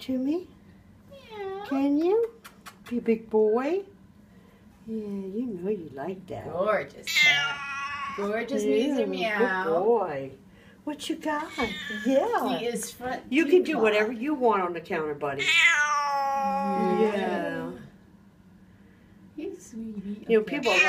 To me? Yeah. Can you? Be a big boy? Yeah, you know you like that. Gorgeous cat. Gorgeous Yeah, Mr. Good boy. What you got? Yeah. He is front. You can do whatever you want on the counter, buddy. Yeah. Yeah. He's sweetie. You know, people are